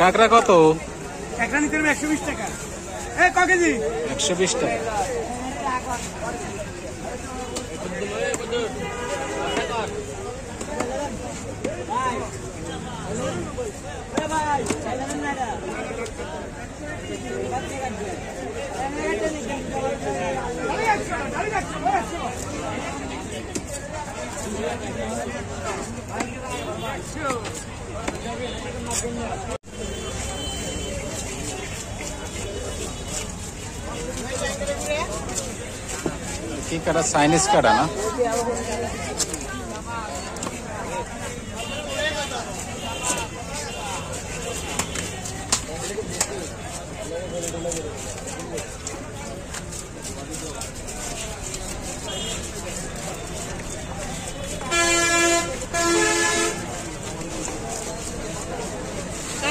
কাঁকড়া কত? একটা নিতে হবে একশো বিশ টাকা। এ ক কেজি একশো বিশ টাকা। কি কাটা? চাইনিজ কাটা না?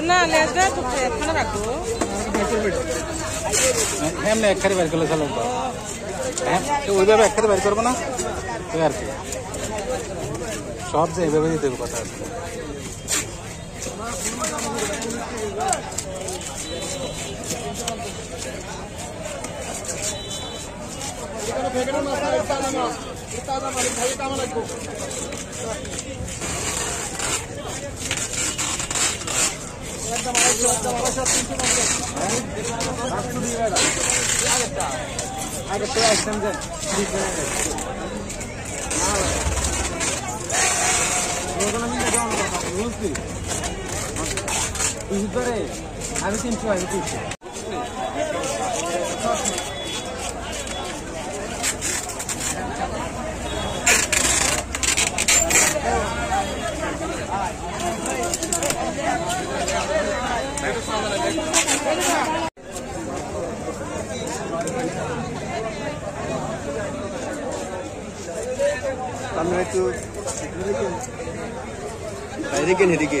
না লেজটা তো এখানে একখানে বের করলে চলো হ্যাঁ ওইভাবে একখানে বের করব না ওই আর কি সব যে এইভাবে দিতে হবে কথা আছে আমি তিনশো আমি তিনশো আপনারা একটু বাইরে কেন এদিকে